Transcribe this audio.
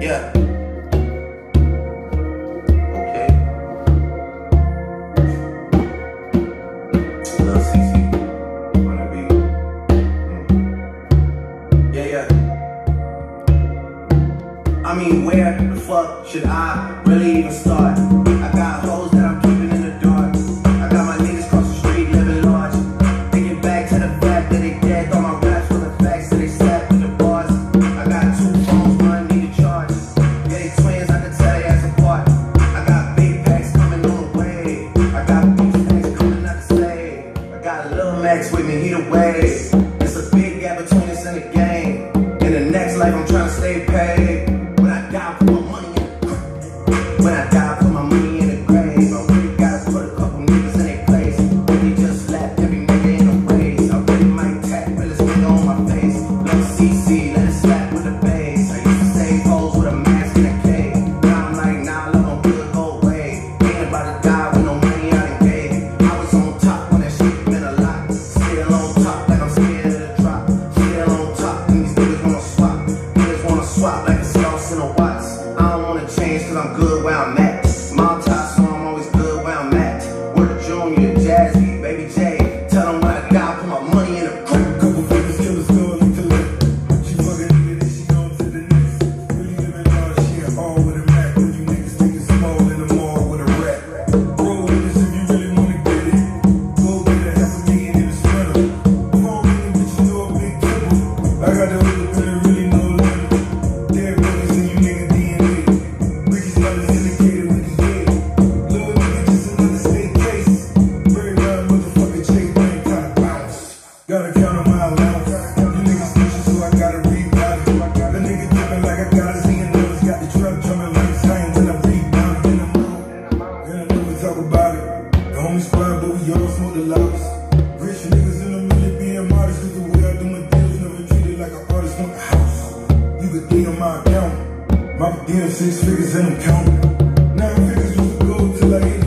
Yeah. Okay. Lil CC on the beat. Mm. Yeah, yeah. I mean, where the fuck should I really even start? I got a Lil Max with me, he the wave. It's a big gap between us and the game. In the next life, I'm trying to stay paid. When I die, put my money in the When I die, put my money in the grave. I really gotta put a couple niggas in their place. Really just slap every nigga in the waist. I really might tap realest nigga on my face. Let CC, change cause I'm good where I'm at. Gotta count on my allowance. You niggas pushing, so I gotta reroute it. The nigga dripping like I got a zillion dollars. Got the truck drumming like science, and I rebound it. Then I'm out. And I know we talk about it. The homie squad, but we all smoke the loudest. Rich niggas and I'm really being modest. Cause the way I do my deals, never treated like an artist want a house. You could dig on my account. My DM six figures and I'm counting. Nine figures was the goal till I